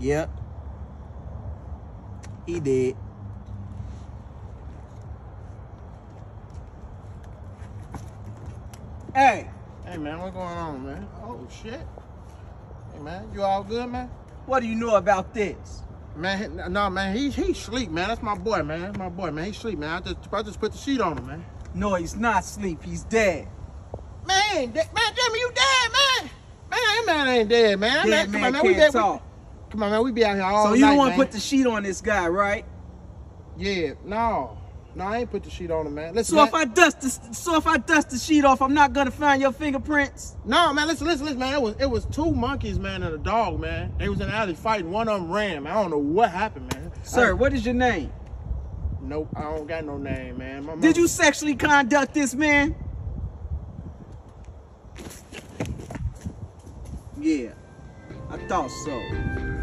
Yep. He did. Hey, Hey man, what's going on, man? Oh shit. Hey man, you all good, man? what do you know about this? Man, no man, he he sleep, man. That's my boy, man. That's my boy, man. He sleep, man. I just I just put the sheet on him, man. No, he's not sleep. He's dead. Man, man, Jimmy, you dead, man. Man, that man ain't dead, man. Dead man man. We can't dead. we- talk. Come on, man. We be out here all So night, you don't want to put the sheet on this guy, right? Yeah, no, no, I ain't put the sheet on him, man. Listen, So man. if I dust the so if I dust the sheet off, I'm not gonna find your fingerprints. No, man, listen, listen, listen, man. It was it was two monkeys, man, and a dog, man. They was in the alley fighting. One of them ran, man. I don't know what happened, man. Sir, I, what is your name? nope, I don't got no name, man. My Did you sexually conduct this man? Yeah, I thought so.